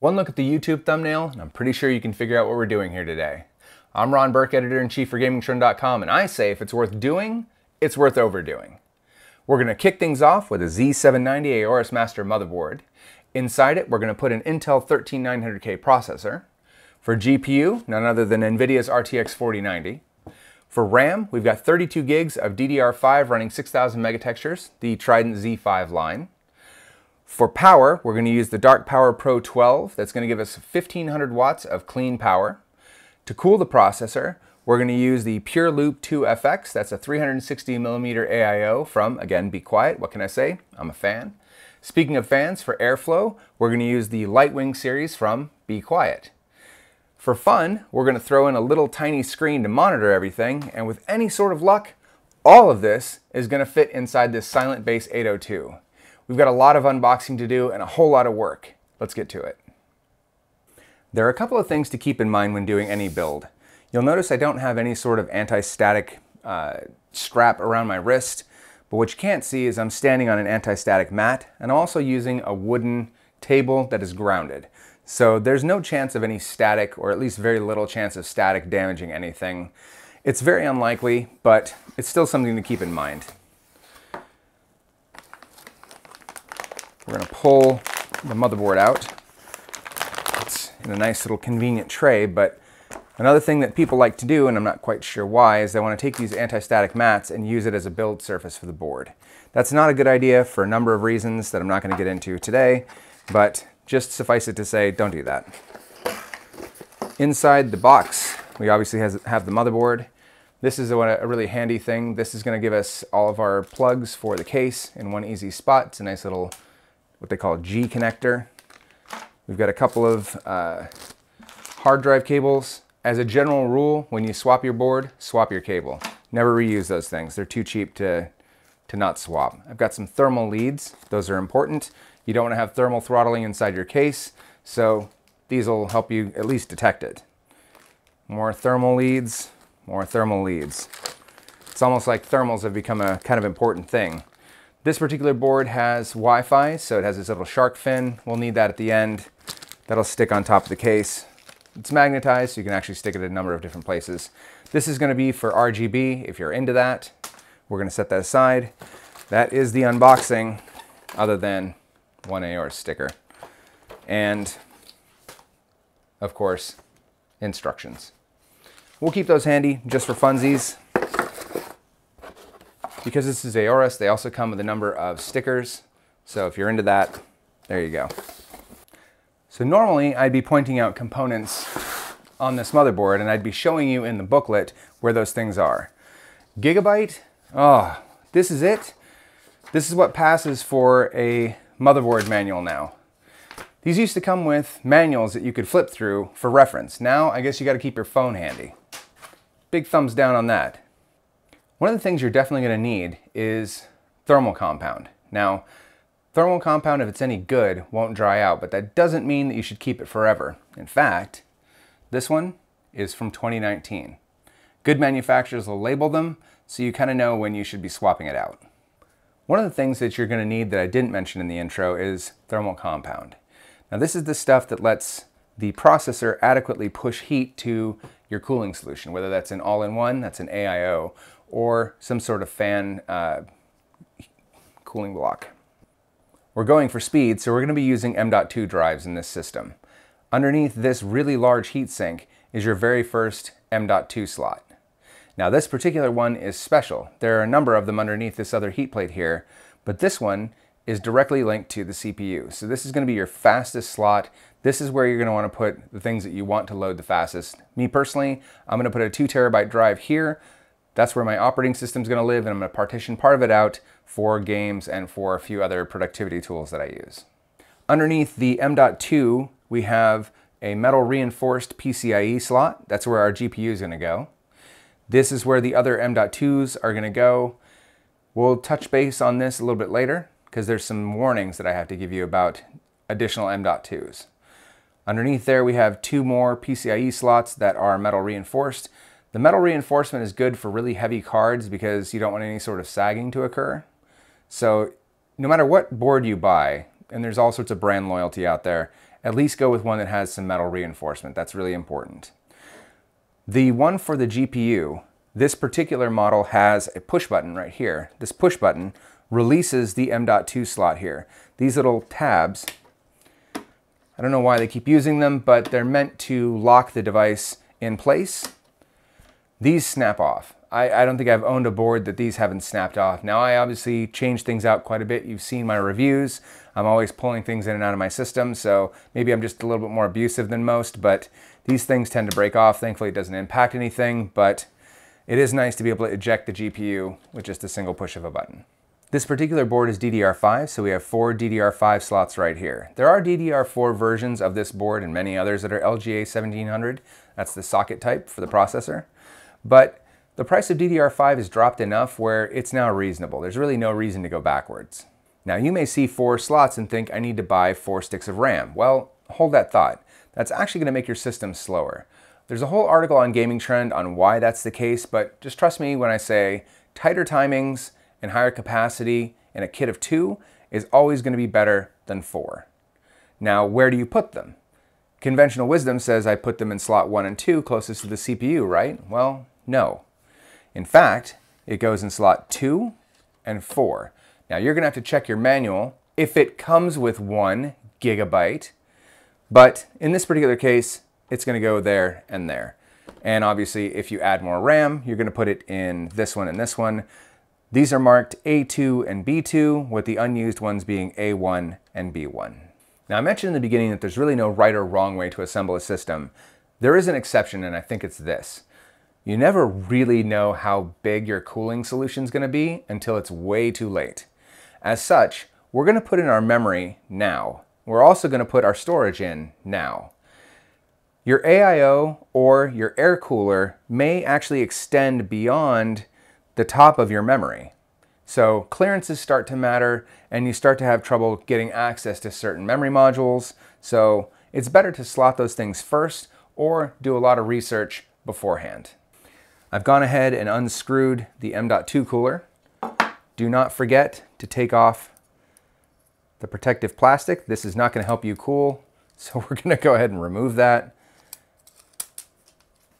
One look at the YouTube thumbnail, and I'm pretty sure you can figure out what we're doing here today. I'm Ron Burke, editor-in-chief for GamingTrend.com, and I say if it's worth doing, it's worth overdoing. We're going to kick things off with a Z790 Aorus Master motherboard. Inside it, we're going to put an Intel 13900K processor. For GPU, none other than NVIDIA's RTX 4090. For RAM, we've got 32 gigs of DDR5 running 6000 megatransfers, the Trident Z5 line. For power, we're going to use the Dark Power Pro 12. That's going to give us 1500 watts of clean power. To cool the processor, we're going to use the Pure Loop 2 FX. That's a 360 millimeter AIO from, again, Be Quiet. What can I say? I'm a fan. Speaking of fans, for airflow, we're going to use the Lightwing series from Be Quiet. For fun, we're going to throw in a little tiny screen to monitor everything, and with any sort of luck, all of this is going to fit inside this Silent Base 802. We've got a lot of unboxing to do and a whole lot of work. Let's get to it. There are a couple of things to keep in mind when doing any build. You'll notice I don't have any sort of anti-static uh, strap around my wrist, but what you can't see is I'm standing on an anti-static mat and I'm also using a wooden table that is grounded. So there's no chance of any static, or at least very little chance of static damaging anything. It's very unlikely, but it's still something to keep in mind. We're to pull the motherboard out. It's in a nice little convenient tray, but another thing that people like to do, and I'm not quite sure why, is they want to take these anti-static mats and use it as a build surface for the board. That's not a good idea for a number of reasons that I'm not going to get into today, but just suffice it to say, don't do that. Inside the box, we obviously has, have the motherboard. This is a, a really handy thing. This is going to give us all of our plugs for the case in one easy spot. It's a nice little what they call a G connector. We've got a couple of uh, hard drive cables. As a general rule, when you swap your board, swap your cable. Never reuse those things. They're too cheap to, to not swap. I've got some thermal leads. Those are important. You don't want to have thermal throttling inside your case, so these will help you at least detect it. More thermal leads, more thermal leads. It's almost like thermals have become a kind of important thing. This particular board has Wi-Fi, so it has this little shark fin. We'll need that at the end. That'll stick on top of the case. It's magnetized, so you can actually stick it in a number of different places. This is gonna be for RGB, if you're into that. We're gonna set that aside. That is the unboxing, other than one Aorus sticker. And, of course, instructions. We'll keep those handy just for funsies. Because this is Aorus, they also come with a number of stickers. So if you're into that, there you go. So normally I'd be pointing out components on this motherboard and I'd be showing you in the booklet where those things are. Gigabyte, oh, this is it. This is what passes for a motherboard manual now. These used to come with manuals that you could flip through for reference. Now I guess you gotta keep your phone handy. Big thumbs down on that. One of the things you're definitely going to need is thermal compound. Now, thermal compound, if it's any good, won't dry out, but that doesn't mean that you should keep it forever. In fact, this one is from 2019. Good manufacturers will label them so you kind of know when you should be swapping it out. One of the things that you're going to need that I didn't mention in the intro is thermal compound. Now this is the stuff that lets the processor adequately push heat to your cooling solution, whether that's an all-in-one, that's an AIO, or some sort of fan uh, cooling block. We're going for speed, so we're going to be using M.2 drives in this system. Underneath this really large heatsink is your very first M.2 slot. Now this particular one is special. There are a number of them underneath this other heat plate here, but this one is directly linked to the CPU. So this is going to be your fastest slot. This is where you're going to want to put the things that you want to load the fastest. Me personally, I'm to put a two terabyte drive here that's where my operating system is going to live and I'm going to partition part of it out for games and for a few other productivity tools that I use. Underneath the M.2, we have a metal reinforced PCIe slot. That's where our GPU is going to go. This is where the other M.2s are going to go. We'll touch base on this a little bit later because there's some warnings that I have to give you about additional M.2s. Underneath there, we have two more PCIe slots that are metal reinforced. The metal reinforcement is good for really heavy cards because you don't want any sort of sagging to occur. So no matter what board you buy, and there's all sorts of brand loyalty out there, at least go with one that has some metal reinforcement. That's really important. The one for the GPU, this particular model has a push button right here. This push button releases the M.2 slot here. These little tabs, I don't know why they keep using them, but they're meant to lock the device in place. These snap off. I, I, don't think I've owned a board that these haven't snapped off. Now I obviously change things out quite a bit. You've seen my reviews. I'm always pulling things in and out of my system, so maybe I'm just a little bit more abusive than most, but these things tend to break off. Thankfully it doesn't impact anything, but it is nice to be able to eject the GPU with just a single push of a button. This particular board is DDR5, so we have four DDR5 slots right here. There are DDR4 versions of this board and many others that are LGA 1700. That's the socket type for the processor. But the price of DDR5 has dropped enough where it's now reasonable. There's really no reason to go backwards. Now you may see four slots and think I need to buy four sticks of RAM. Well, hold that thought. That's actually gonna make your system slower. There's a whole article on Gaming Trend on why that's the case, but just trust me when I say tighter timings and higher capacity in a kit of two is always gonna be better than four. Now, where do you put them? Conventional wisdom says I put them in slot one and two closest to the CPU, right? Well, no. In fact, it goes in slot two and four. Now you're gonna have to check your manual if it comes with one Gigabyte, but in this particular case, it's gonna go there and there. And obviously, if you add more RAM, you're gonna put it in this one and this one. These are marked A2 and B2, with the unused ones being A1 and B1. Now I mentioned in the beginning that there's really no right or wrong way to assemble a system. There is an exception, and I think it's this you never really know how big your cooling solution is going to be until it's way too late. As such, we're going to put in our memory now. We're also going to put our storage in now. Your AIO or your air cooler may actually extend beyond the top of your memory. So clearances start to matter and you start to have trouble getting access to certain memory modules. So it's better to slot those things first or do a lot of research beforehand. I've gone ahead and unscrewed the M.2 cooler. Do not forget to take off the protective plastic. This is not going to help you cool, so we're going to go ahead and remove that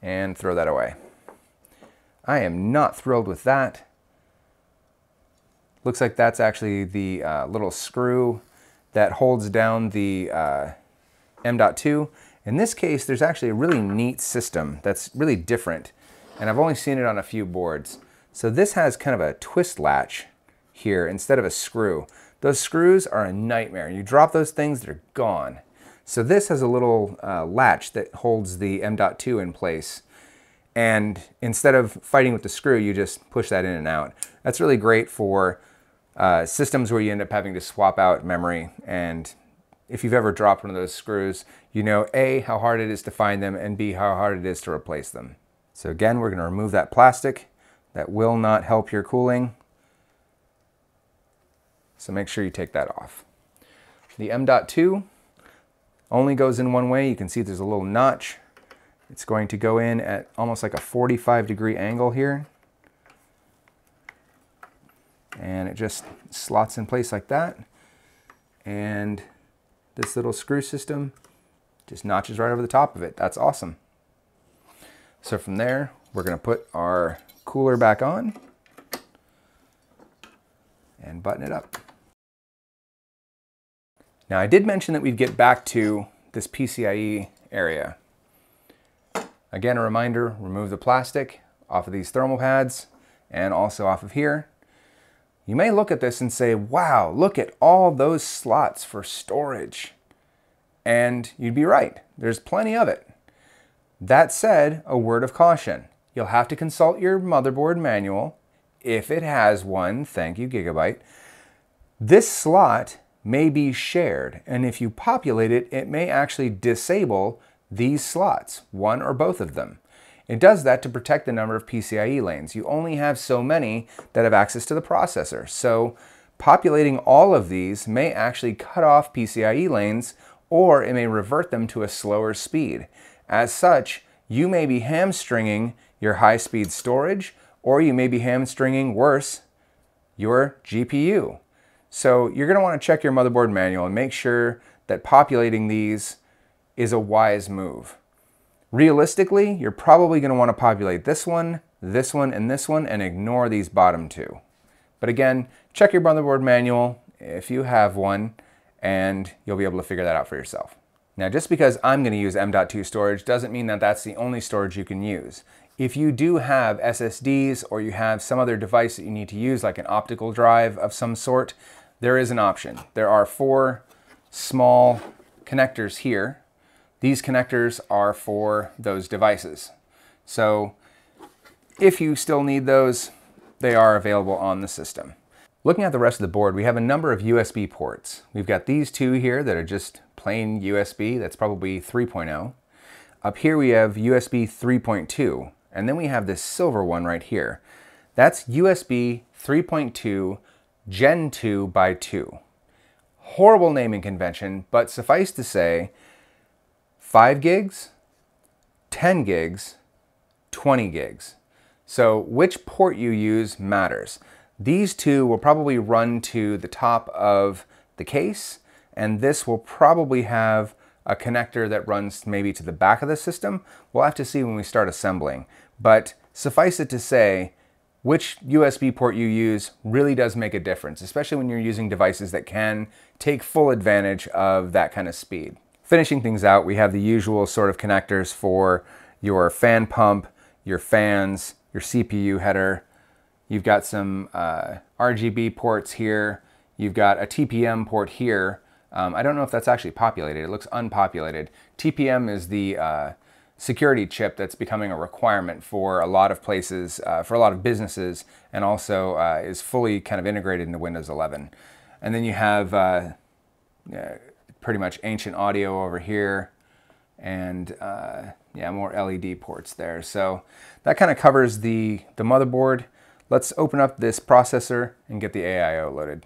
and throw that away. I am not thrilled with that. Looks like that's actually the uh, little screw that holds down the uh, M.2. In this case, there's actually a really neat system that's really different and I've only seen it on a few boards. So this has kind of a twist latch here instead of a screw. Those screws are a nightmare. You drop those things, they're gone. So this has a little uh, latch that holds the M.2 in place. And instead of fighting with the screw, you just push that in and out. That's really great for uh, systems where you end up having to swap out memory. And if you've ever dropped one of those screws, you know A, how hard it is to find them, and B, how hard it is to replace them. So again, we're going to remove that plastic. That will not help your cooling. So make sure you take that off. The M.2 only goes in one way. You can see there's a little notch. It's going to go in at almost like a 45 degree angle here. And it just slots in place like that. And this little screw system just notches right over the top of it. That's awesome. So from there, we're gonna put our cooler back on and button it up. Now I did mention that we'd get back to this PCIe area. Again, a reminder, remove the plastic off of these thermal pads and also off of here. You may look at this and say, wow, look at all those slots for storage. And you'd be right, there's plenty of it. That said, a word of caution. You'll have to consult your motherboard manual, if it has one, thank you Gigabyte. This slot may be shared, and if you populate it, it may actually disable these slots, one or both of them. It does that to protect the number of PCIe lanes. You only have so many that have access to the processor. So populating all of these may actually cut off PCIe lanes or it may revert them to a slower speed. As such, you may be hamstringing your high-speed storage, or you may be hamstringing, worse, your GPU. So you're going to want to check your motherboard manual and make sure that populating these is a wise move. Realistically, you're probably going to want to populate this one, this one, and this one, and ignore these bottom two. But again, check your motherboard manual if you have one, and you'll be able to figure that out for yourself. Now, just because I'm going to use M.2 storage doesn't mean that that's the only storage you can use. If you do have SSDs or you have some other device that you need to use, like an optical drive of some sort, there is an option. There are four small connectors here. These connectors are for those devices. So if you still need those, they are available on the system. Looking at the rest of the board, we have a number of USB ports. We've got these two here that are just plain USB, that's probably 3.0. Up here we have USB 3.2, and then we have this silver one right here. That's USB 3.2 Gen 2 by 2. Horrible naming convention, but suffice to say, 5 gigs, 10 gigs, 20 gigs. So which port you use matters. These two will probably run to the top of the case, and this will probably have a connector that runs maybe to the back of the system. We'll have to see when we start assembling. But suffice it to say, which USB port you use really does make a difference, especially when you're using devices that can take full advantage of that kind of speed. Finishing things out, we have the usual sort of connectors for your fan pump, your fans, your CPU header. You've got some uh, RGB ports here. You've got a TPM port here. Um, I don't know if that's actually populated. It looks unpopulated. TPM is the uh, security chip that's becoming a requirement for a lot of places, uh, for a lot of businesses, and also uh, is fully kind of integrated into Windows 11. And then you have uh, pretty much ancient audio over here and uh, yeah, more LED ports there. So that kind of covers the, the motherboard. Let's open up this processor and get the AIO loaded.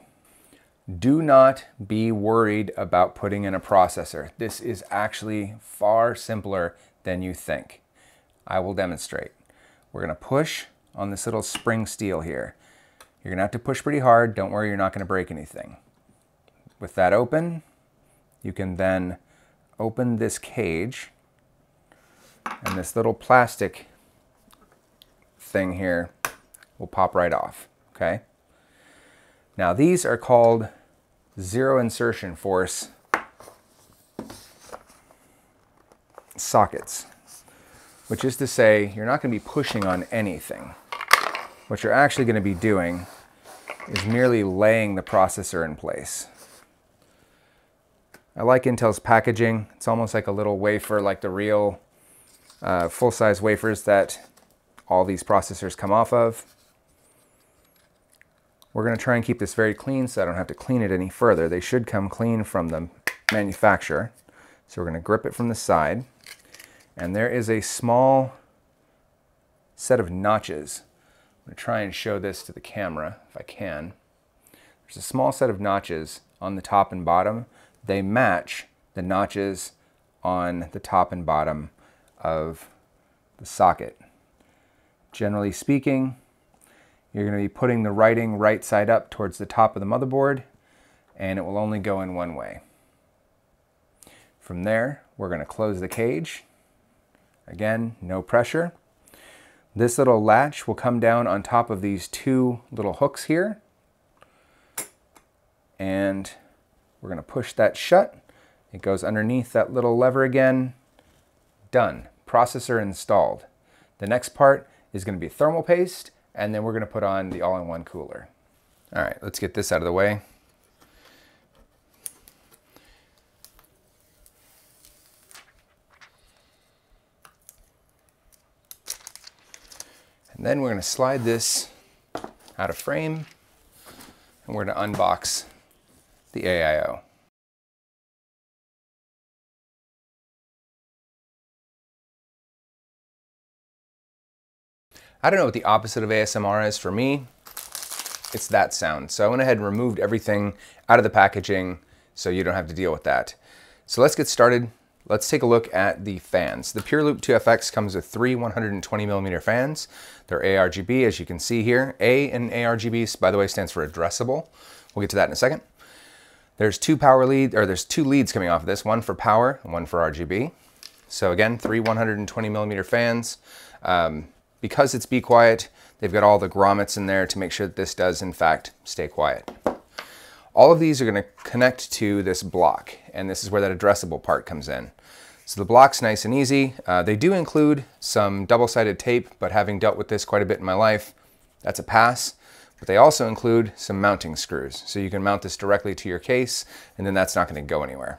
Do not be worried about putting in a processor. This is actually far simpler than you think. I will demonstrate. We're gonna push on this little spring steel here. You're gonna have to push pretty hard. Don't worry, you're not gonna break anything. With that open, you can then open this cage and this little plastic thing here will pop right off, okay? Now these are called zero insertion force sockets, which is to say you're not going to be pushing on anything. What you're actually going to be doing is merely laying the processor in place. I like Intel's packaging. It's almost like a little wafer, like the real uh, full-size wafers that all these processors come off of. We're going to try and keep this very clean so I don't have to clean it any further. They should come clean from the manufacturer. So we're going to grip it from the side. And there is a small set of notches. I'm going to try and show this to the camera if I can. There's a small set of notches on the top and bottom. They match the notches on the top and bottom of the socket. Generally speaking, you're going to be putting the writing right side up towards the top of the motherboard and it will only go in one way. From there, we're going to close the cage Again, no pressure. This little latch will come down on top of these two little hooks here. And we're gonna push that shut. It goes underneath that little lever again. Done, processor installed. The next part is gonna be thermal paste, and then we're gonna put on the all-in-one cooler. All right, let's get this out of the way. And then we're gonna slide this out of frame and we're gonna unbox the AIO. I don't know what the opposite of ASMR is for me. It's that sound. So I went ahead and removed everything out of the packaging so you don't have to deal with that. So let's get started. Let's take a look at the fans. The Pure Loop 2FX comes with three 120 millimeter fans. They're ARGB, as you can see here. A in ARGB, by the way, stands for addressable. We'll get to that in a second. There's two power lead, or there's two leads coming off of this, one for power and one for RGB. So again, three 120 millimeter fans. Um, because it's Be Quiet, they've got all the grommets in there to make sure that this does in fact stay quiet. All of these are going to connect to this block, and this is where that addressable part comes in. So the block's nice and easy. Uh, they do include some double-sided tape, but having dealt with this quite a bit in my life, that's a pass. But they also include some mounting screws. So you can mount this directly to your case, and then that's not going to go anywhere.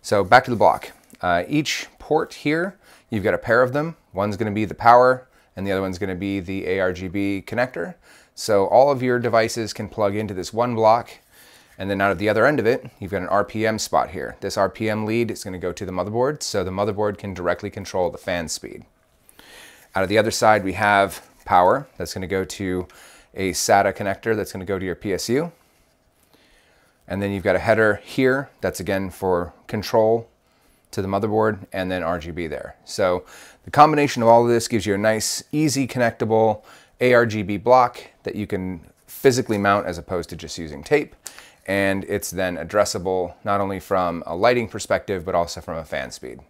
So back to the block. Uh, each port here, you've got a pair of them. One's going to be the power, and the other one's going to be the ARGB connector. So all of your devices can plug into this one block, and then out of the other end of it, you've got an RPM spot here. This RPM lead is going to go to the motherboard, so the motherboard can directly control the fan speed. Out of the other side, we have power. That's going to go to a SATA connector that's going to go to your PSU. And then you've got a header here that's again for control to the motherboard and then RGB there. So the combination of all of this gives you a nice, easy connectable ARGB block that you can physically mount as opposed to just using tape. And it's then addressable not only from a lighting perspective, but also from a fan speed.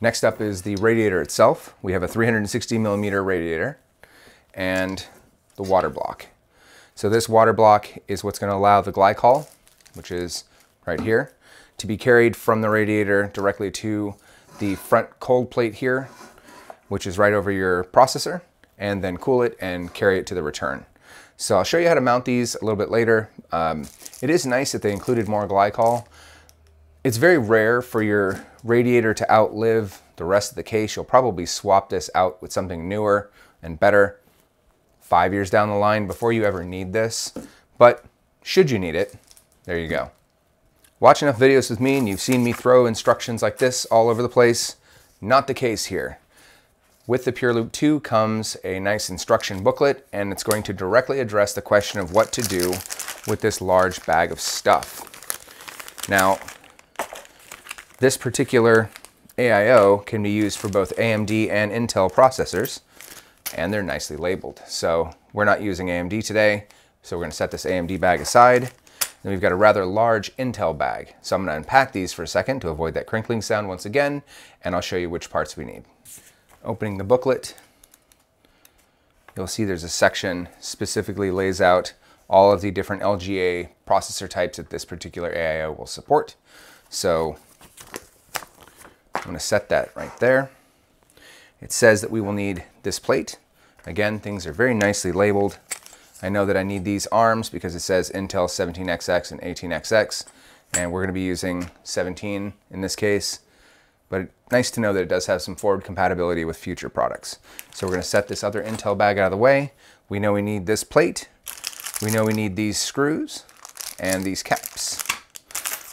Next up is the radiator itself. We have a 360 millimeter radiator and the water block. So this water block is what's going to allow the glycol, which is right here, to be carried from the radiator directly to the front cold plate here, which is right over your processor, and then cool it and carry it to the return. So I'll show you how to mount these a little bit later. Um, it is nice that they included more glycol. It's very rare for your radiator to outlive the rest of the case. You'll probably swap this out with something newer and better five years down the line before you ever need this. But should you need it, there you go. Watch enough videos with me and you've seen me throw instructions like this all over the place. Not the case here. With the Pure Loop 2 comes a nice instruction booklet and it's going to directly address the question of what to do with this large bag of stuff. Now, this particular AIO can be used for both AMD and Intel processors and they're nicely labeled. So we're not using AMD today, so we're gonna set this AMD bag aside. Then we've got a rather large Intel bag. So I'm gonna unpack these for a second to avoid that crinkling sound once again, and I'll show you which parts we need. Opening the booklet, you'll see there's a section specifically lays out all of the different LGA processor types that this particular AIO will support. So I'm gonna set that right there. It says that we will need this plate. Again, things are very nicely labeled. I know that I need these arms because it says Intel 17XX and 18XX, and we're going to be using 17 in this case. But nice to know that it does have some forward compatibility with future products. So we're going to set this other Intel bag out of the way. We know we need this plate. We know we need these screws and these caps.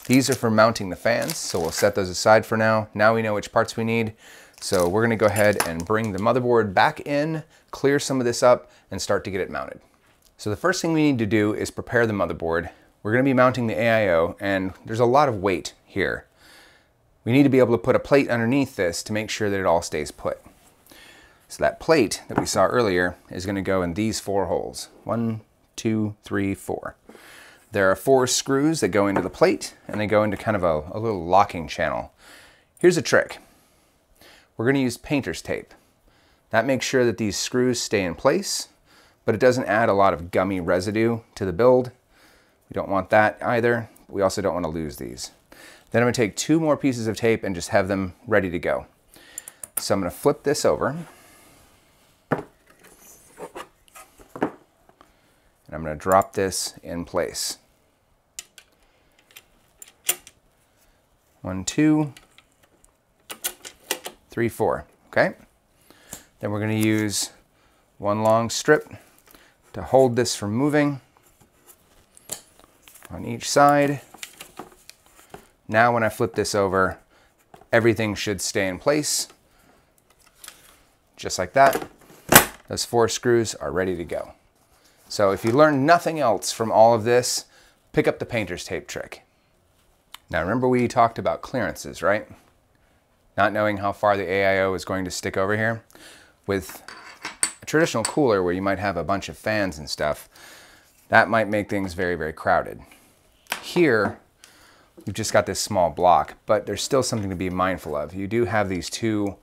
These are for mounting the fans, so we'll set those aside for now. Now we know which parts we need. So we're gonna go ahead and bring the motherboard back in, clear some of this up, and start to get it mounted. So the first thing we need to do is prepare the motherboard. We're gonna be mounting the AIO, and there's a lot of weight here. We need to be able to put a plate underneath this to make sure that it all stays put. So that plate that we saw earlier is gonna go in these four holes. One, two, three, four. There are four screws that go into the plate, and they go into kind of a, a little locking channel. Here's a trick we're going to use painter's tape. That makes sure that these screws stay in place, but it doesn't add a lot of gummy residue to the build. We don't want that either. We also don't want to lose these. Then I'm to take two more pieces of tape and just have them ready to go. So I'm to flip this over. And I'm going to drop this in place. One, two, three, four, okay? Then we're gonna use one long strip to hold this from moving on each side. Now when I flip this over, everything should stay in place, just like that. Those four screws are ready to go. So if you learn nothing else from all of this, pick up the painter's tape trick. Now remember we talked about clearances, right? not knowing how far the AIO is going to stick over here. With a traditional cooler where you might have a bunch of fans and stuff, that might make things very, very crowded. here, you've just got this small block, but there's still something to be mindful of. You do have these two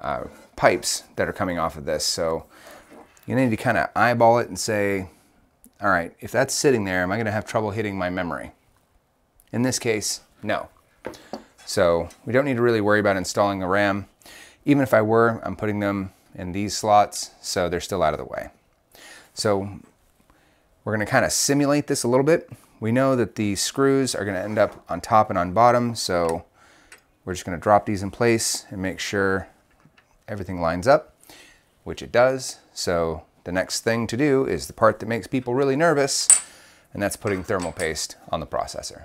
uh, pipes that are coming off of this, so you need to kind of eyeball it and say, all right, if that's sitting there, am I gonna have trouble hitting my memory? In this case, no. So we don't need to really worry about installing the RAM. Even if I were, I'm putting them in these slots, so they're still out of the way. So we're gonna kind of simulate this a little bit. We know that the screws are gonna end up on top and on bottom, so we're just gonna drop these in place and make sure everything lines up, which it does. So the next thing to do is the part that makes people really nervous, and that's putting thermal paste on the processor.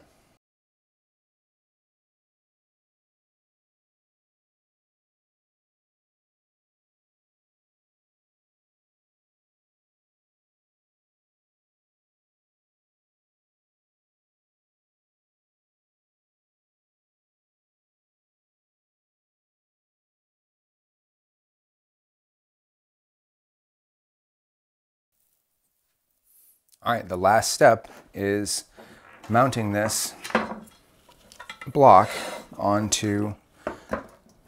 All right, the last step is mounting this block onto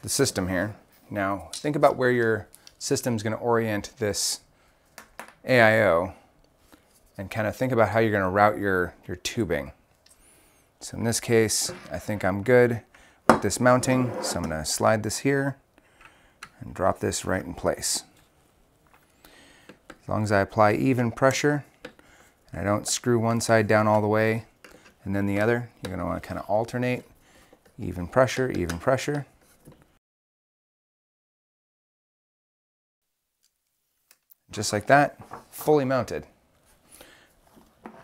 the system here. Now, think about where your system's gonna orient this AIO and kind of think about how you're gonna route your, your tubing. So in this case, I think I'm good with this mounting. So I'm gonna slide this here and drop this right in place. As long as I apply even pressure, I don't screw one side down all the way and then the other. You're going to want to kind of alternate. Even pressure, even pressure. Just like that, fully mounted.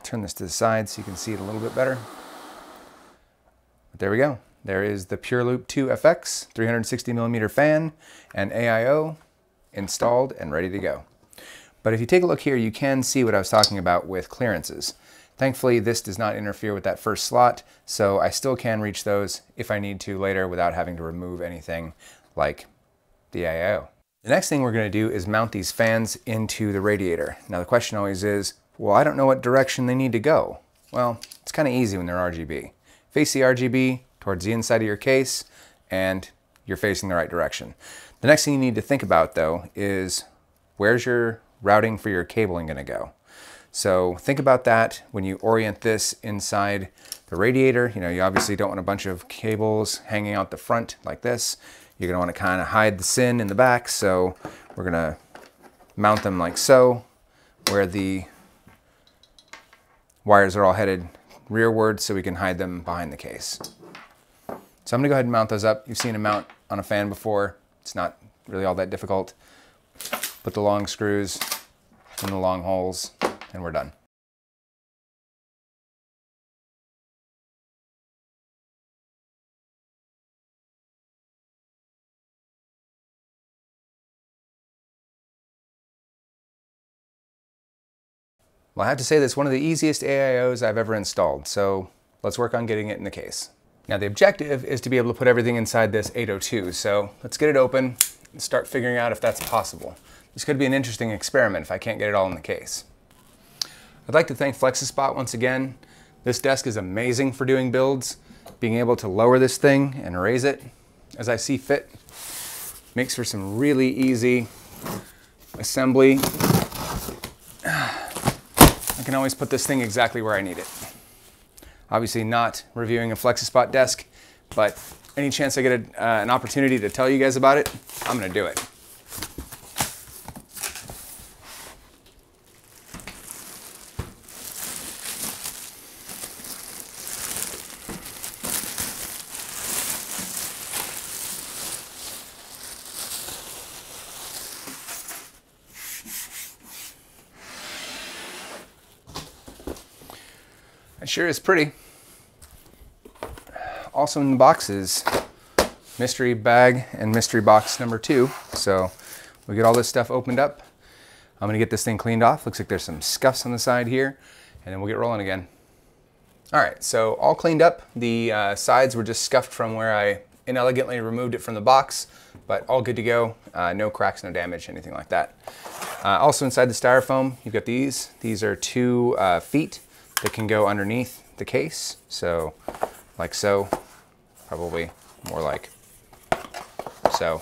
Turn this to the side so you can see it a little bit better. But there we go. There is the Pure Loop 2 FX 360 millimeter fan and AIO installed and ready to go. But if you take a look here, you can see what I was talking about with clearances. Thankfully, this does not interfere with that first slot, so I still can reach those if I need to later without having to remove anything like the AIO. The next thing we're gonna do is mount these fans into the radiator. Now the question always is, well, I don't know what direction they need to go. Well, it's kind of easy when they're RGB. Face the RGB towards the inside of your case, and you're facing the right direction. The next thing you need to think about though is where's your routing for your cabling going to go. So think about that when you orient this inside the radiator. You know, you obviously don't want a bunch of cables hanging out the front like this. You're going to want to kind of hide the SIN in the back. So we're going to mount them like so, where the wires are all headed rearward so we can hide them behind the case. So I'm gonna go ahead and mount those up. You've seen a mount on a fan before. It's not really all that difficult. Put the long screws in the long holes and we're done. Well, I have to say this one of the easiest AIOs I've ever installed, so let's work on getting it in the case. Now the objective is to be able to put everything inside this 802, so let's get it open and start figuring out if that's possible. This could be an interesting experiment if I can't get it all in the case. I'd like to thank FlexiSpot once again. This desk is amazing for doing builds. Being able to lower this thing and raise it as I see fit makes for some really easy assembly. I can always put this thing exactly where I need it. Obviously not reviewing a FlexiSpot desk, but any chance I get a, uh, an opportunity to tell you guys about it, I'm gonna do it. Sure is pretty. Also in the box is mystery bag and mystery box number two. So we get all this stuff opened up. I'm gonna get this thing cleaned off. Looks like there's some scuffs on the side here and then we'll get rolling again. All right, so all cleaned up. The uh, sides were just scuffed from where I inelegantly removed it from the box, but all good to go. Uh, no cracks, no damage, anything like that. Uh, also inside the styrofoam, you've got these. These are two uh, feet that can go underneath the case. So like so, probably more like so.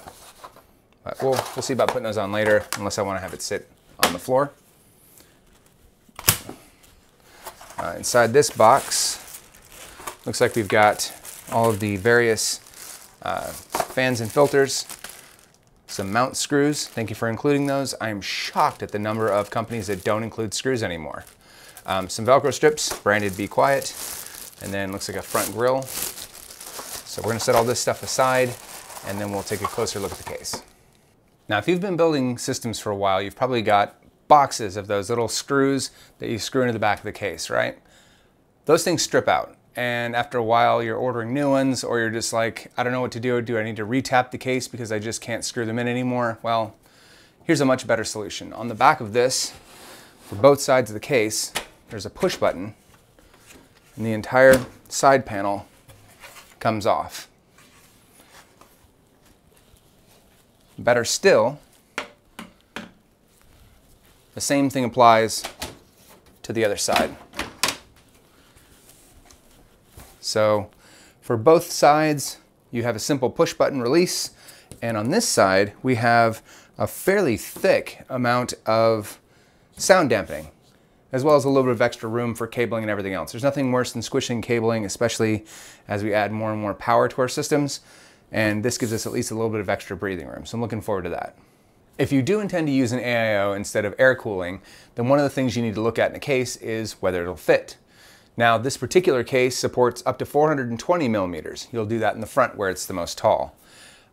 But we'll, we'll see about putting those on later, unless I want to have it sit on the floor. Uh, inside this box, looks like we've got all of the various uh, fans and filters, some mount screws. Thank you for including those. I am shocked at the number of companies that don't include screws anymore. Um, some Velcro strips, branded Be Quiet, and then looks like a front grill. So we're gonna set all this stuff aside and then we'll take a closer look at the case. Now, if you've been building systems for a while, you've probably got boxes of those little screws that you screw into the back of the case, right? Those things strip out. And after a while, you're ordering new ones, or you're just like, I don't know what to do. Do I need to retap the case because I just can't screw them in anymore? Well, here's a much better solution. On the back of this, for both sides of the case, there's a push button, and the entire side panel comes off. Better still, the same thing applies to the other side. So for both sides, you have a simple push button release. And on this side, we have a fairly thick amount of sound dampening, as well as a little bit of extra room for cabling and everything else. There's nothing worse than squishing cabling, especially as we add more and more power to our systems and this gives us at least a little bit of extra breathing room. So I'm looking forward to that. If you do intend to use an AIO instead of air cooling, then one of the things you need to look at in a case is whether it'll fit. Now, this particular case supports up to 420 millimeters. You'll do that in the front where it's the most tall.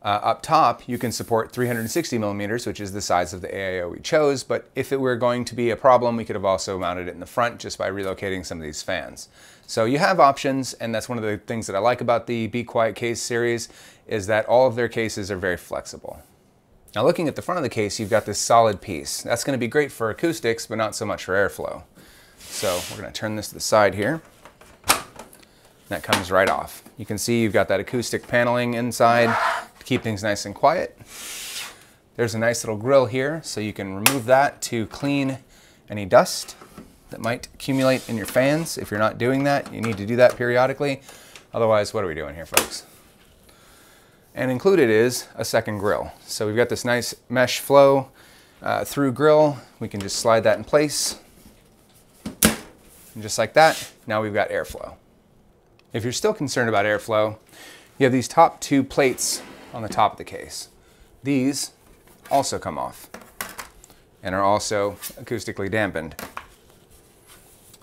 Uh, up top, you can support 360 millimeters, which is the size of the AIO we chose, but if it were going to be a problem, we could have also mounted it in the front just by relocating some of these fans. So you have options, and that's one of the things that I like about the Be Quiet case series, is that all of their cases are very flexible. Now looking at the front of the case, you've got this solid piece. That's gonna be great for acoustics, but not so much for airflow. So we're gonna turn this to the side here. That comes right off. You can see you've got that acoustic paneling inside keep things nice and quiet. There's a nice little grill here, so you can remove that to clean any dust that might accumulate in your fans. If you're not doing that, you need to do that periodically. Otherwise, what are we doing here, folks? And included is a second grill. So we've got this nice mesh flow uh, through grill. We can just slide that in place. And just like that, now we've got airflow. If you're still concerned about airflow, you have these top two plates on the top of the case. These also come off and are also acoustically dampened.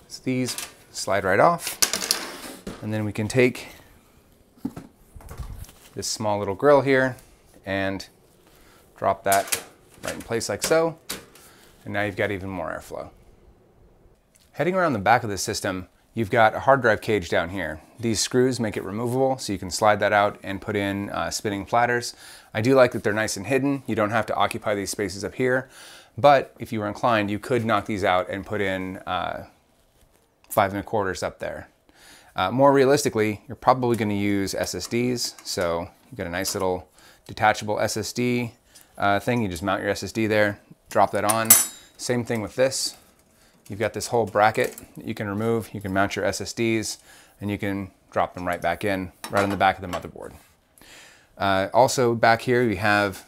So these slide right off and then we can take this small little grill here and drop that right in place like so. And now you've got even more airflow. Heading around the back of the system, you've got a hard drive cage down here. These screws make it removable, so you can slide that out and put in uh, spinning platters. I do like that they're nice and hidden. You don't have to occupy these spaces up here, but if you were inclined, you could knock these out and put in uh, five and a quarters up there. Uh, more realistically, you're probably going to use SSDs. So you've got a nice little detachable SSD uh, thing. You just mount your SSD there, drop that on. Same thing with this. You've got this whole bracket that you can remove. You can mount your SSDs and you can drop them right back in, right on the back of the motherboard. Uh, also back here, we have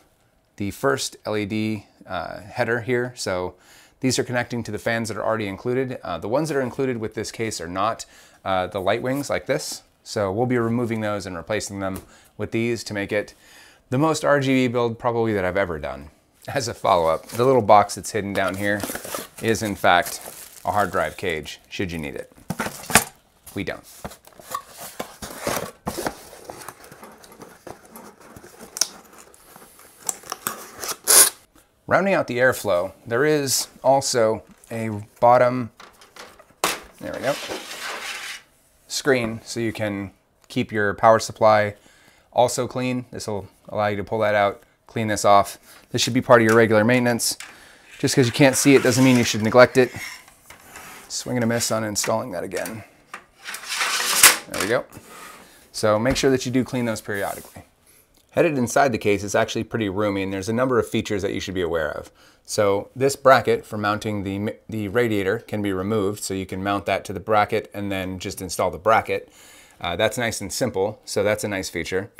the first LED uh, header here. So these are connecting to the fans that are already included. Uh, the ones that are included with this case are not uh, the light wings like this. So we'll be removing those and replacing them with these to make it the most RGB build probably that I've ever done. As a follow-up, the little box that's hidden down here is in fact a hard drive cage, should you need it. We don't. Rounding out the airflow, there is also a bottom, there we go, screen so you can keep your power supply also clean. This will allow you to pull that out, clean this off. This should be part of your regular maintenance. Just because you can't see it doesn't mean you should neglect it. Swing and a miss on installing that again. There we go. So make sure that you do clean those periodically. Headed inside the case, it's actually pretty roomy and there's a number of features that you should be aware of. So this bracket for mounting the, the radiator can be removed. So you can mount that to the bracket and then just install the bracket. Uh, that's nice and simple. So that's a nice feature.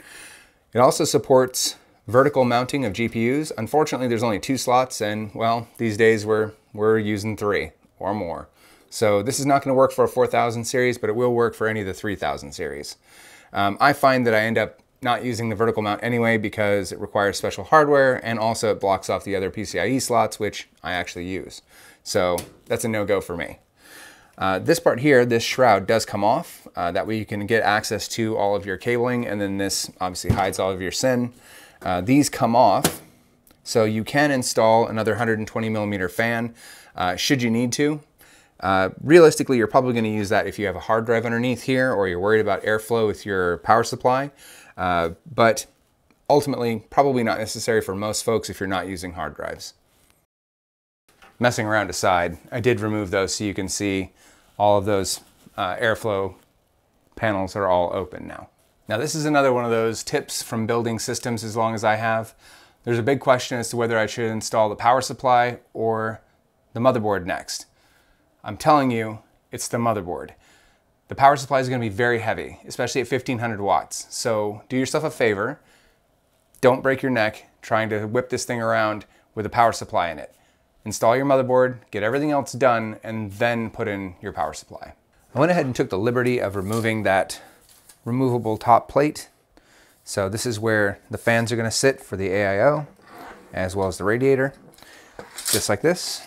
It also supports vertical mounting of GPUs. Unfortunately, there's only two slots and well, these days we're, we're using three or more. So this is not gonna work for a 4000 series, but it will work for any of the 3000 series. Um, I find that I end up not using the vertical mount anyway because it requires special hardware and also it blocks off the other PCIe slots, which I actually use. So that's a no-go for me. Uh, this part here, this shroud does come off. Uh, that way you can get access to all of your cabling and then this obviously hides all of your SIN. Uh, these come off, so you can install another 120 millimeter fan uh, should you need to. Uh, realistically, you're probably going to use that if you have a hard drive underneath here or you're worried about airflow with your power supply. Uh, but ultimately, probably not necessary for most folks if you're not using hard drives. Messing around aside, I did remove those so you can see all of those uh, airflow panels are all open now. Now this is another one of those tips from building systems as long as I have. There's a big question as to whether I should install the power supply or the motherboard next. I'm telling you, it's the motherboard. The power supply is going to be very heavy, especially at 1500 watts. So do yourself a favor, don't break your neck trying to whip this thing around with a power supply in it. Install your motherboard, get everything else done, and then put in your power supply. I went ahead and took the liberty of removing that removable top plate. So this is where the fans are gonna sit for the AIO, as well as the radiator, just like this.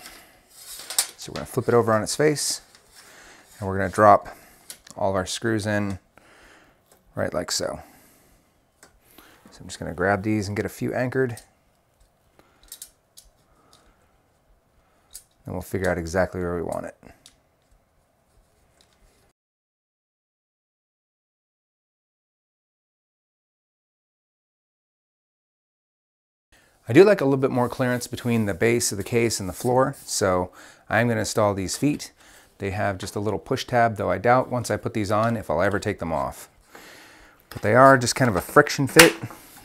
So we're gonna flip it over on its face, and we're gonna drop all of our screws in right like so. So I'm just gonna grab these and get a few anchored. And we'll figure out exactly where we want it. I do like a little bit more clearance between the base of the case and the floor, so I'm going to install these feet. They have just a little push tab, though I doubt once I put these on if I'll ever take them off. But they are just kind of a friction fit.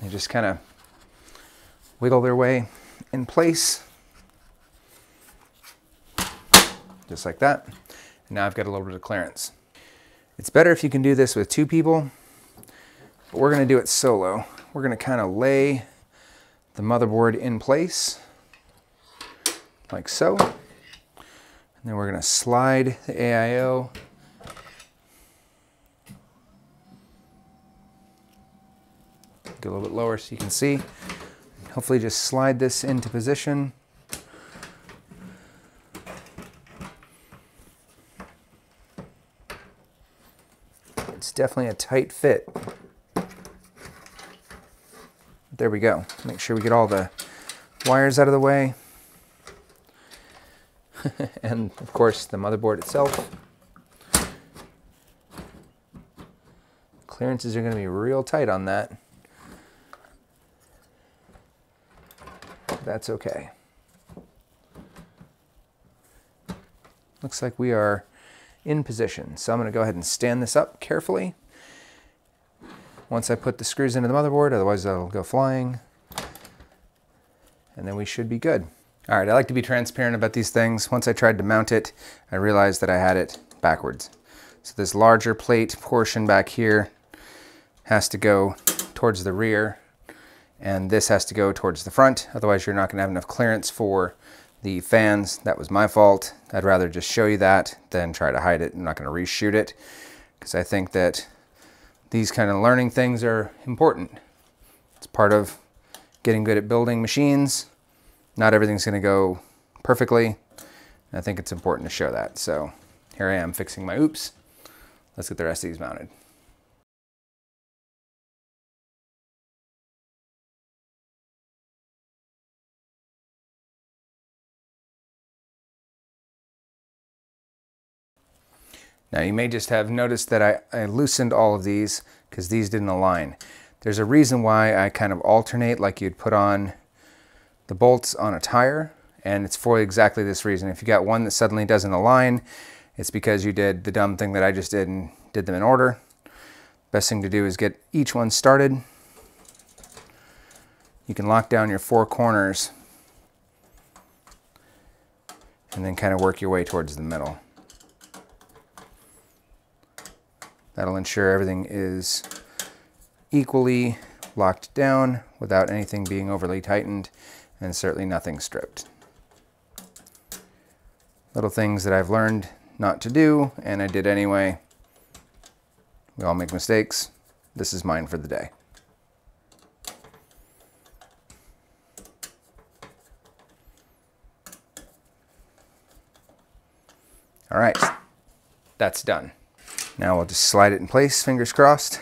They just kind of wiggle their way in place. Just like that. And now I've got a little bit of clearance. It's better if you can do this with two people, but we're going to do it solo. We're going to kind of lay the motherboard in place like so. And then we're going to slide the AIO get a little bit lower so you can see. Hopefully just slide this into position. It's definitely a tight fit. There we go. Make sure we get all the wires out of the way. and of course the motherboard itself. Clearances are going to be real tight on that. That's okay. Looks like we are in position. So I'm going to go ahead and stand this up carefully once I put the screws into the motherboard, otherwise they'll go flying. And then we should be good. All right, I like to be transparent about these things. Once I tried to mount it, I realized that I had it backwards. So this larger plate portion back here has to go towards the rear and this has to go towards the front. Otherwise you're not gonna have enough clearance for the fans. That was my fault. I'd rather just show you that than try to hide it. I'm not gonna reshoot it because I think that these kind of learning things are important. It's part of getting good at building machines. Not everything's going to go perfectly. I think it's important to show that. So here I am fixing my oops. Let's get the rest of these mounted. Now you may just have noticed that I, I loosened all of these because these didn't align. There's a reason why I kind of alternate like you'd put on the bolts on a tire and it's for exactly this reason. If you got one that suddenly doesn't align, it's because you did the dumb thing that I just did and did them in order. Best thing to do is get each one started you can lock down your four corners and then kind of work your way towards the middle. That'll ensure everything is equally locked down without anything being overly tightened and certainly nothing stripped. Little things that I've learned not to do and I did anyway. We all make mistakes. This is mine for the day. All right, that's done. Now we'll just slide it in place, fingers crossed.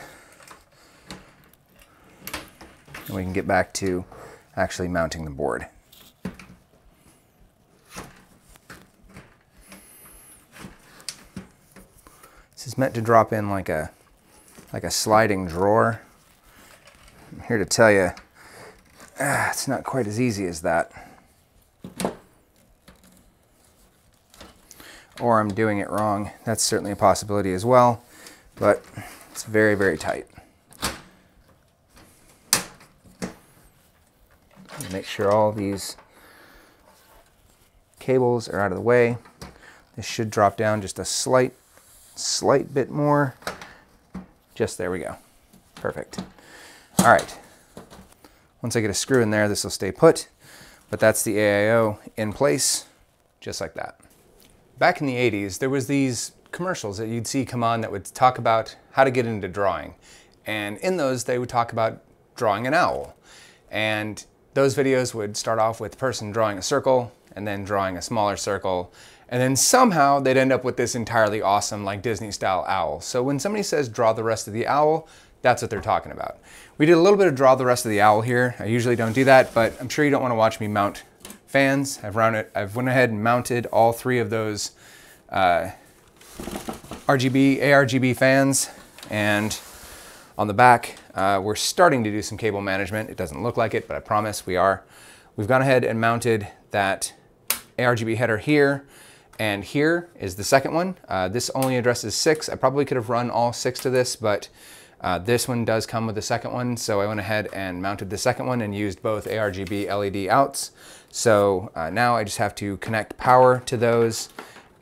And we can get back to actually mounting the board. This is meant to drop in like a like a sliding drawer. I'm here to tell you, ah, it's not quite as easy as that. Or I'm doing it wrong. That's certainly a possibility as well, but it's very, very tight. Make sure all these cables are out of the way. This should drop down just a slight, slight bit more. Just there we go. Perfect. All right. Once I get a screw in there, this will stay put, but that's the AIO in place, just like that. Back in the 80s, there was these commercials that you'd see come on that would talk about how to get into drawing. And in those, they would talk about drawing an owl. And those videos would start off with a person drawing a circle and then drawing a smaller circle. And then somehow they'd end up with this entirely awesome, like Disney style owl. So when somebody says draw the rest of the owl, that's what they're talking about. We did a little bit of draw the rest of the owl here. I usually don't do that, but I'm sure you don't want to watch me mount fans. I've rounded, I've went ahead and mounted all three of those uh, RGB, ARGB fans. And on the back, uh, we're starting to do some cable management. It doesn't look like it, but I promise we are. We've gone ahead and mounted that ARGB header here. And here is the second one. Uh, this only addresses six. I probably could have run all six to this, but uh, this one does come with the second one, so I went ahead and mounted the second one and used both ARGB LED outs. So uh, now I just have to connect power to those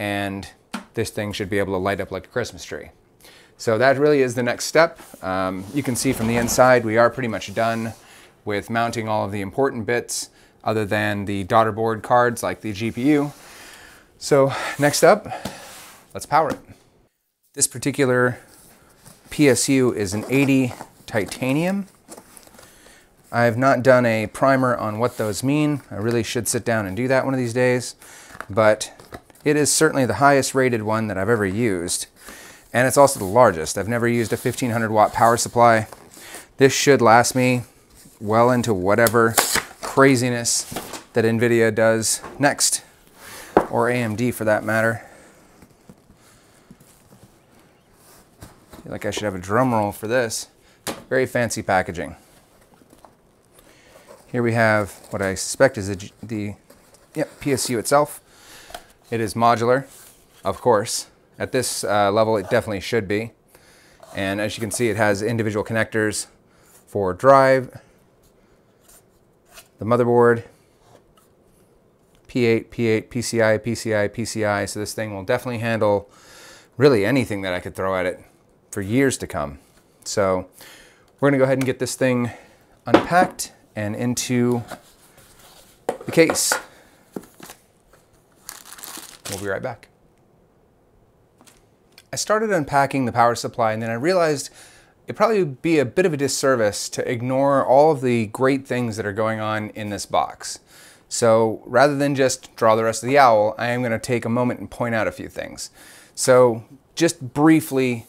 and this thing should be able to light up like a Christmas tree. So that really is the next step. Um, you can see from the inside we are pretty much done with mounting all of the important bits other than the daughter board cards like the GPU. So next up, let's power it. This particular PSU is an 80 titanium. I've not done a primer on what those mean. I really should sit down and do that one of these days, but it is certainly the highest rated one that I've ever used, and it's also the largest. I've never used a 1500 watt power supply. This should last me well into whatever craziness that NVIDIA does next, or AMD for that matter. I feel like I should have a drum roll for this. Very fancy packaging. Here we have what I suspect is the, the yep, PSU itself. It is modular, of course. At this uh, level, it definitely should be. And as you can see, it has individual connectors for drive, the motherboard, P8, P8, PCI, PCI, PCI. So this thing will definitely handle really anything that I could throw at it for years to come. So we're gonna go ahead and get this thing unpacked and into the case. We'll be right back. I started unpacking the power supply and then I realized it probably would be a bit of a disservice to ignore all of the great things that are going on in this box. So rather than just draw the rest of the owl, I am going to take a moment and point out a few things. So just briefly,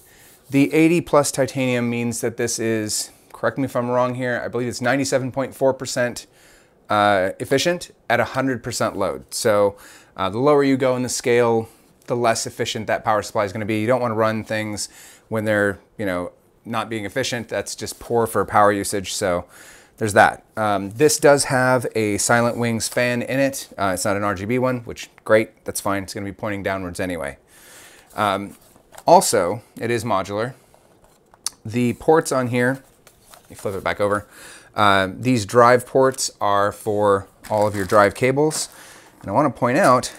the 80 plus titanium means that this is, correct me if I'm wrong here, I believe it's 97.4% uh, efficient at 100% load. So uh, the lower you go in the scale, the less efficient that power supply is going to be. You don't want to run things when they're, you know, not being efficient. That's just poor for power usage. So there's that. Um, this does have a Silent Wings fan in it. Uh, it's not an RGB one, which great. That's fine. It's going to be pointing downwards anyway. Um, also, it is modular. The ports on here, me flip it back over. Uh, these drive ports are for all of your drive cables. And I want to point out,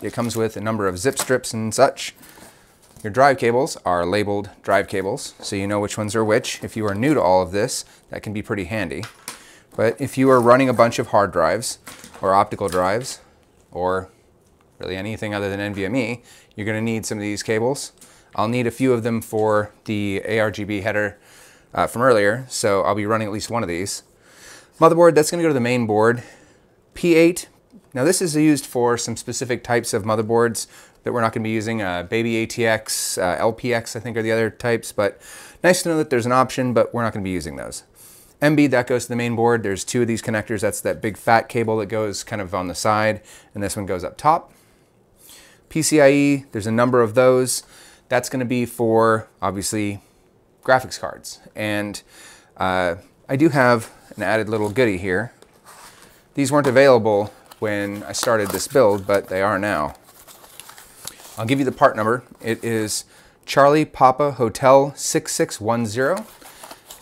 it comes with a number of zip strips and such. Your drive cables are labeled drive cables, so you know which ones are which. If you are new to all of this, that can be pretty handy. But if you are running a bunch of hard drives or optical drives or really anything other than NVMe, you're going to need some of these cables. I'll need a few of them for the ARGB header uh, from earlier, so I'll be running at least one of these. Motherboard, that's going to go to the main board. P8, now this is used for some specific types of motherboards that we're not going to be using. Uh, Baby ATX, uh, LPX I think are the other types, but nice to know that there's an option, but we're not going to be using those. MB, that goes to the main board. There's two of these connectors. That's that big fat cable that goes kind of on the side, and this one goes up top. PCIe, there's a number of those. That's going to be for, obviously, graphics cards. And uh, I do have an added little goodie here. These weren't available when I started this build, but they are now. I'll give you the part number. It is Charlie Papa Hotel 6610.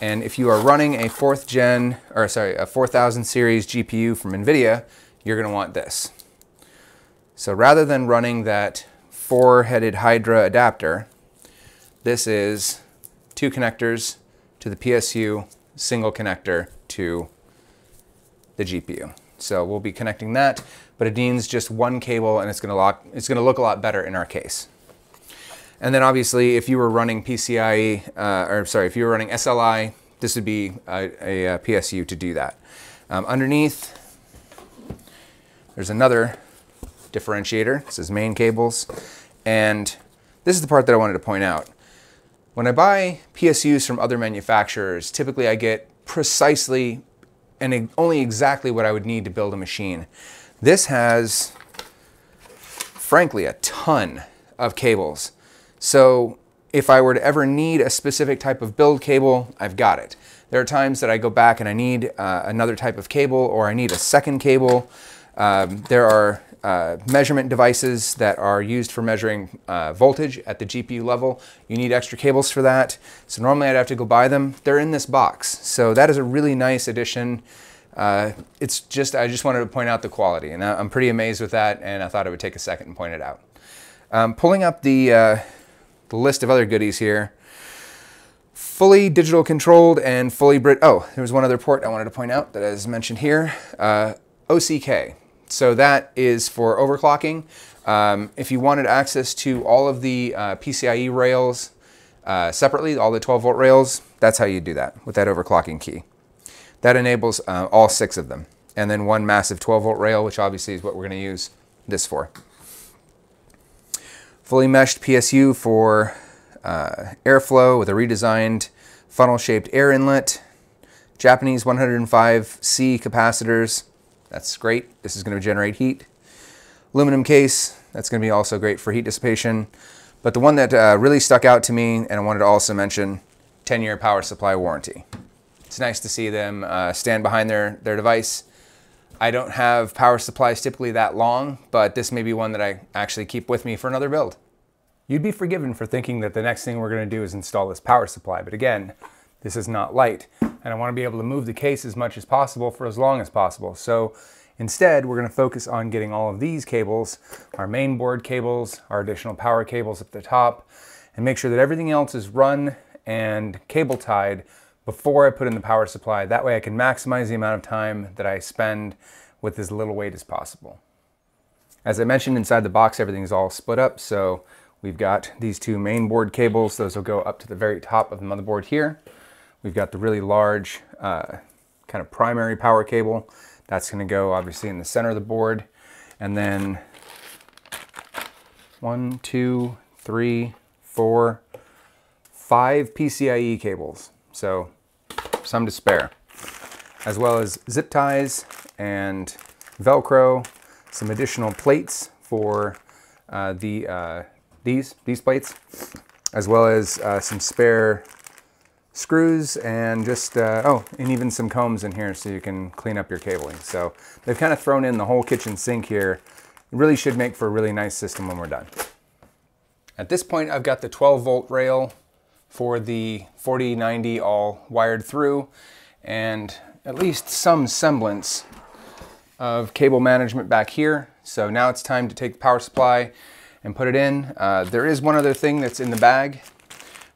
And if you are running a fourth gen, or sorry, a 4000 series GPU from NVIDIA, you're gonna want this. So rather than running that four-headed Hydra adapter, this is two connectors to the PSU, single connector to the GPU. So we'll be connecting that, but it needs just one cable and it's gonna, lock, it's gonna look a lot better in our case. And then obviously if you were running PCIe, uh, or sorry, if you were running SLI, this would be a, a, a PSU to do that. Um, underneath, there's another differentiator. This is main cables. And this is the part that I wanted to point out. When I buy PSUs from other manufacturers, typically I get precisely and only exactly what I would need to build a machine. This has, frankly, a ton of cables. So if I were to ever need a specific type of build cable, I've got it. There are times that I go back and I need uh, another type of cable or I need a second cable. Um, there are uh, measurement devices that are used for measuring uh, voltage at the GPU level. You need extra cables for that. So normally I'd have to go buy them. They're in this box. So that is a really nice addition. Uh, it's just, I just wanted to point out the quality and I'm pretty amazed with that and I thought I would take a second and point it out. Um, pulling up the, uh, the list of other goodies here. Fully digital controlled and fully Brit. Oh, there was one other port I wanted to point out that is mentioned here. Uh, OCK. So that is for overclocking. Um, if you wanted access to all of the uh, PCIe rails uh, separately, all the 12 volt rails, that's how you do that with that overclocking key. That enables uh, all six of them. And then one massive 12 volt rail, which obviously is what we're going to use this for. Fully meshed PSU for uh, airflow with a redesigned funnel-shaped air inlet. Japanese 105C capacitors. That's great. This is going to generate heat. Aluminum case. That's going to be also great for heat dissipation. But the one that uh, really stuck out to me, and I wanted to also mention, 10-year power supply warranty. It's nice to see them uh, stand behind their, their device. I don't have power supplies typically that long, but this may be one that I actually keep with me for another build. You'd be forgiven for thinking that the next thing we're going to do is install this power supply, but again, this is not light, and I want to be able to move the case as much as possible for as long as possible. So instead, we're going to focus on getting all of these cables, our main board cables, our additional power cables at the top, and make sure that everything else is run and cable tied before I put in the power supply. That way I can maximize the amount of time that I spend with as little weight as possible. As I mentioned, inside the box, everything's all split up, so we've got these two main board cables. Those will go up to the very top of the motherboard here. We've got the really large uh, kind of primary power cable. That's gonna go obviously in the center of the board. And then one, two, three, four, five PCIe cables. So some to spare, as well as zip ties and Velcro, some additional plates for uh, the uh, these these plates, as well as uh, some spare screws and just uh, oh, and even some combs in here so you can clean up your cabling. So they've kind of thrown in the whole kitchen sink here. It really should make for a really nice system when we're done. At this point, I've got the 12 volt rail for the 4090 all wired through and at least some semblance of cable management back here. So now it's time to take the power supply and put it in. Uh, there is one other thing that's in the bag.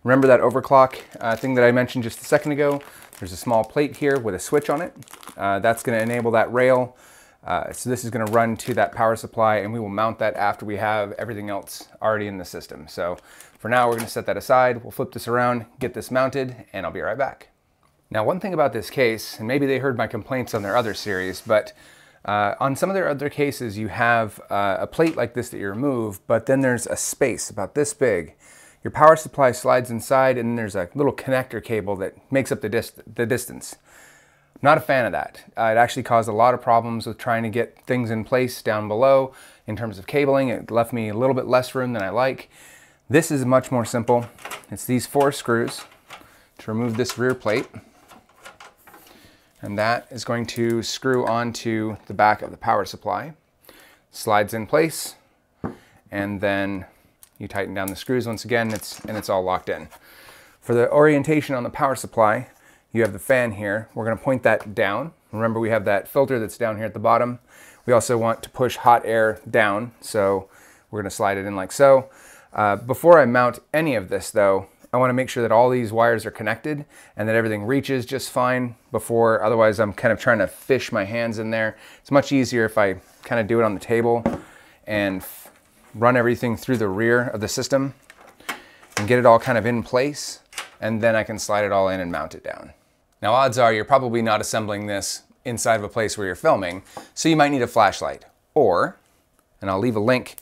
Remember that overclock uh, thing that I mentioned just a second ago? There's a small plate here with a switch on it. Uh, that's gonna enable that rail. Uh, so this is gonna run to that power supply and we will mount that after we have everything else already in the system. So for now, we're gonna set that aside. We'll flip this around, get this mounted, and I'll be right back. Now, one thing about this case, and maybe they heard my complaints on their other series, but uh, on some of their other cases, you have uh, a plate like this that you remove, but then there's a space about this big. Your power supply slides inside and there's a little connector cable that makes up the, dist the distance. Not a fan of that. Uh, it actually caused a lot of problems with trying to get things in place down below in terms of cabling. It left me a little bit less room than I like. This is much more simple. It's these four screws to remove this rear plate and that is going to screw onto the back of the power supply. Slides in place, and then you tighten down the screws once again, it's, and it's all locked in. For the orientation on the power supply, you have the fan here. We're gonna point that down. Remember we have that filter that's down here at the bottom. We also want to push hot air down, so we're gonna slide it in like so. Uh, before I mount any of this though, I want to make sure that all these wires are connected and that everything reaches just fine before, otherwise I'm kind of trying to fish my hands in there. It's much easier if I kind of do it on the table and run everything through the rear of the system and get it all kind of in place and then I can slide it all in and mount it down. Now odds are you're probably not assembling this inside of a place where you're filming, so you might need a flashlight. Or, and I'll leave a link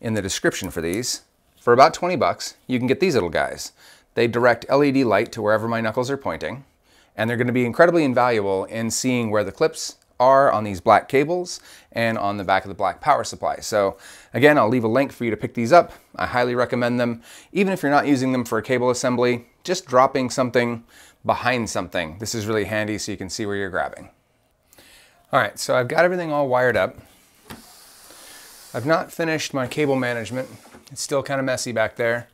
in the description for these, for about 20 bucks, you can get these little guys. They direct LED light to wherever my knuckles are pointing, and they're gonna be incredibly invaluable in seeing where the clips are on these black cables and on the back of the black power supply. So again, I'll leave a link for you to pick these up. I highly recommend them. Even if you're not using them for a cable assembly, just dropping something behind something. This is really handy so you can see where you're grabbing. All right, so I've got everything all wired up. I've not finished my cable management. It's still kind of messy back there.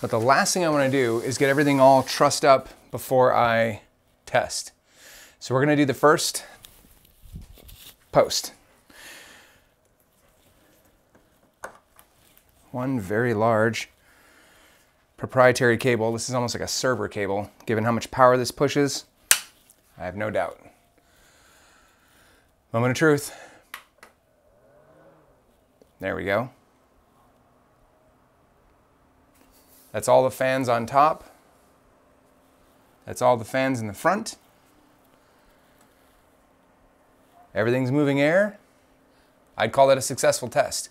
But the last thing I want to do is get everything all trussed up before I test. So we're going to do the first post. One very large proprietary cable. This is almost like a server cable. Given how much power this pushes, I have no doubt. Moment of truth. There we go. That's all the fans on top. That's all the fans in the front. Everything's moving air. I'd call that a successful test.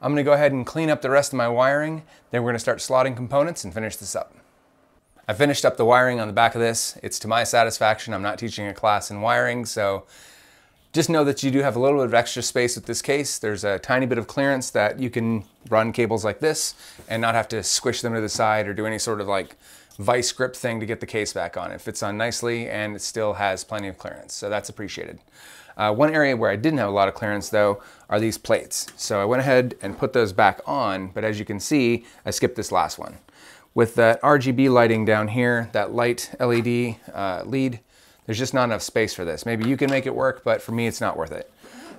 I'm gonna go ahead and clean up the rest of my wiring, then we're gonna start slotting components and finish this up. I finished up the wiring on the back of this. It's to my satisfaction. I'm not teaching a class in wiring, so just know that you do have a little bit of extra space with this case. There's a tiny bit of clearance that you can run cables like this and not have to squish them to the side or do any sort of like vice grip thing to get the case back on. It fits on nicely and it still has plenty of clearance, so that's appreciated. Uh, one area where I didn't have a lot of clearance though are these plates. So I went ahead and put those back on, but as you can see, I skipped this last one. With that RGB lighting down here, that light LED uh, lead, there's just not enough space for this. Maybe you can make it work, but for me, it's not worth it.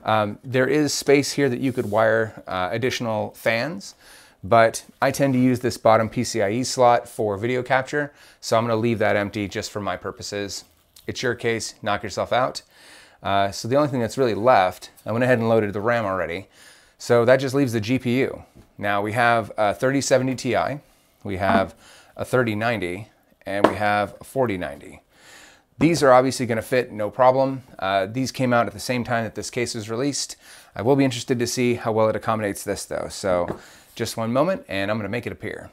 Um, there is space here that you could wire uh, additional fans, but I tend to use this bottom PCIe slot for video capture, so I'm gonna leave that empty just for my purposes. It's your case, knock yourself out. Uh, so the only thing that's really left, I went ahead and loaded the RAM already, so that just leaves the GPU. Now we have a 3070 Ti, we have a 3090, and we have a 4090. These are obviously going to fit no problem. Uh, these came out at the same time that this case was released. I will be interested to see how well it accommodates this though. So just one moment and I'm going to make it appear.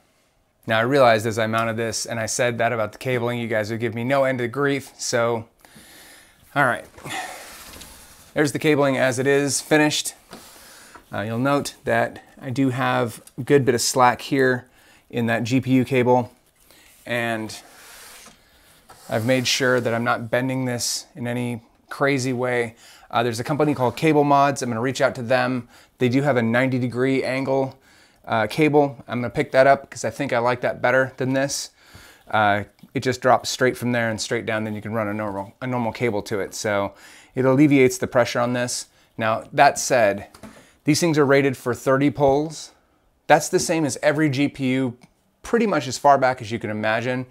Now I realized as I mounted this and I said that about the cabling, you guys would give me no end of grief. So, all right, there's the cabling as it is finished. Uh, you'll note that I do have a good bit of slack here in that GPU cable and I've made sure that I'm not bending this in any crazy way. Uh, there's a company called Cable Mods. I'm gonna reach out to them. They do have a 90 degree angle uh, cable. I'm gonna pick that up because I think I like that better than this. Uh, it just drops straight from there and straight down. Then you can run a normal, a normal cable to it. So it alleviates the pressure on this. Now, that said, these things are rated for 30 poles. That's the same as every GPU pretty much as far back as you can imagine.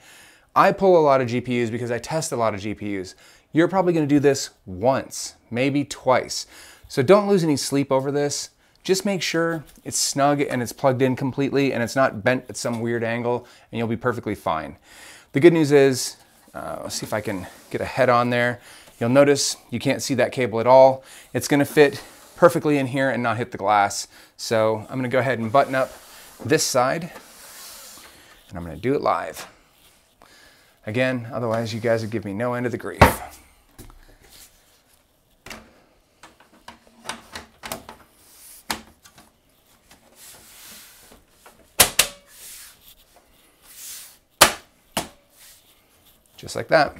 I pull a lot of GPUs because I test a lot of GPUs. You're probably gonna do this once, maybe twice. So don't lose any sleep over this. Just make sure it's snug and it's plugged in completely and it's not bent at some weird angle and you'll be perfectly fine. The good news is, uh, let's see if I can get a head on there. You'll notice you can't see that cable at all. It's gonna fit perfectly in here and not hit the glass. So I'm gonna go ahead and button up this side and I'm gonna do it live. Again, otherwise you guys would give me no end of the grief. Just like that.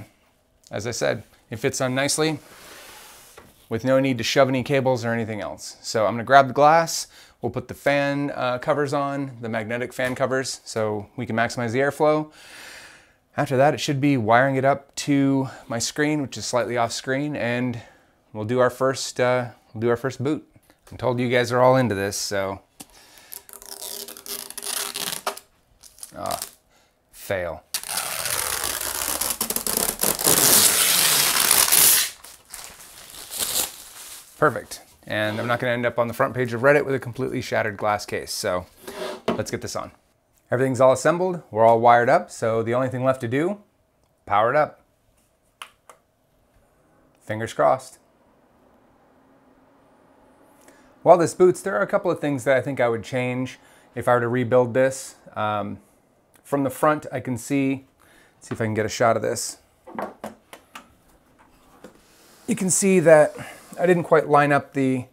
As I said, it fits on nicely with no need to shove any cables or anything else. So I'm gonna grab the glass, we'll put the fan uh, covers on, the magnetic fan covers, so we can maximize the airflow. After that, it should be wiring it up to my screen, which is slightly off screen, and we'll do our first, uh, we'll do our first boot. I'm told you guys are all into this, so. Ah, fail. Perfect. And I'm not gonna end up on the front page of Reddit with a completely shattered glass case. So let's get this on. Everything's all assembled, we're all wired up, so the only thing left to do, power it up. Fingers crossed. While this boots, there are a couple of things that I think I would change if I were to rebuild this. Um, from the front, I can see, see if I can get a shot of this. You can see that I didn't quite line up the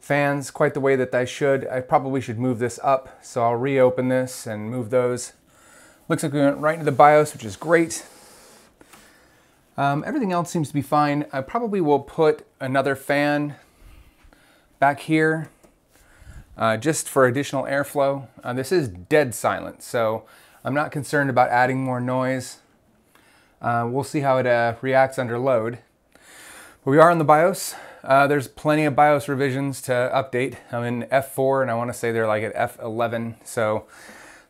fans quite the way that I should. I probably should move this up, so I'll reopen this and move those. Looks like we went right into the BIOS, which is great. Um, everything else seems to be fine. I probably will put another fan back here uh, just for additional airflow. Uh, this is dead silent, so I'm not concerned about adding more noise. Uh, we'll see how it uh, reacts under load. We are in the BIOS. Uh, there's plenty of BIOS revisions to update. I'm in F4 and I want to say they're like at F11. So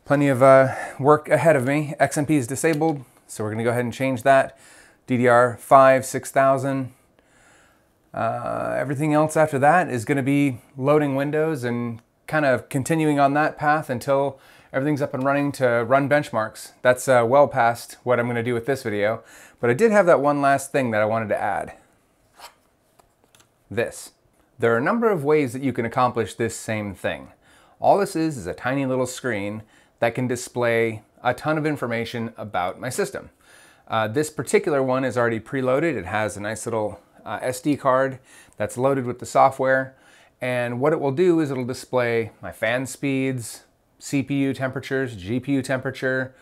plenty of uh, work ahead of me. XMP is disabled, so we're going to go ahead and change that. DDR5 6000. Uh, everything else after that is going to be loading Windows and kind of continuing on that path until everything's up and running to run benchmarks. That's uh, well past what I'm going to do with this video. But I did have that one last thing that I wanted to add this. There are a number of ways that you can accomplish this same thing. All this is is a tiny little screen that can display a ton of information about my system. Uh, this particular one is already preloaded. It has a nice little uh, SD card that's loaded with the software. And what it will do is it'll display my fan speeds, CPU temperatures, GPU temperature,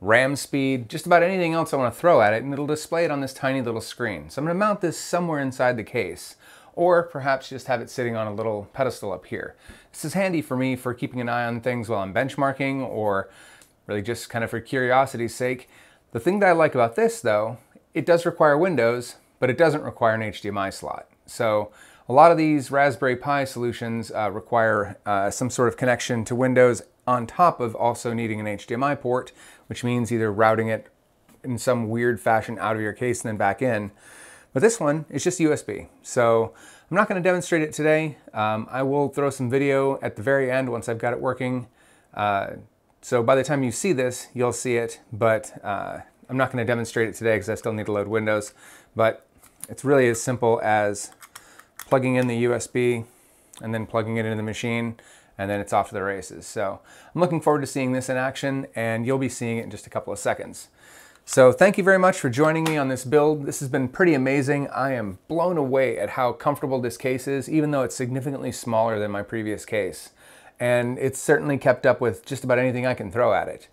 RAM speed, just about anything else I want to throw at it, and it'll display it on this tiny little screen. So I'm going to mount this somewhere inside the case, or perhaps just have it sitting on a little pedestal up here. This is handy for me for keeping an eye on things while I'm benchmarking, or really just kind of for curiosity's sake. The thing that I like about this though, it does require Windows, but it doesn't require an HDMI slot. So a lot of these Raspberry Pi solutions uh, require uh, some sort of connection to Windows on top of also needing an HDMI port, which means either routing it in some weird fashion out of your case and then back in. But this one is just USB. So I'm not gonna demonstrate it today. Um, I will throw some video at the very end once I've got it working. Uh, so by the time you see this, you'll see it, but uh, I'm not gonna demonstrate it today because I still need to load Windows. But it's really as simple as plugging in the USB and then plugging it into the machine and then it's off to the races. So I'm looking forward to seeing this in action and you'll be seeing it in just a couple of seconds. So thank you very much for joining me on this build. This has been pretty amazing. I am blown away at how comfortable this case is, even though it's significantly smaller than my previous case. And it's certainly kept up with just about anything I can throw at it.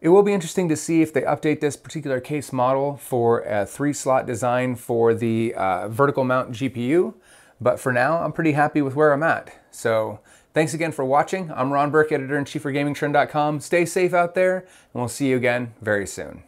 It will be interesting to see if they update this particular case model for a three slot design for the uh, vertical mount GPU. But for now, I'm pretty happy with where I'm at. So Thanks again for watching. I'm Ron Burke, editor-in-chief for GamingTrend.com. Stay safe out there, and we'll see you again very soon.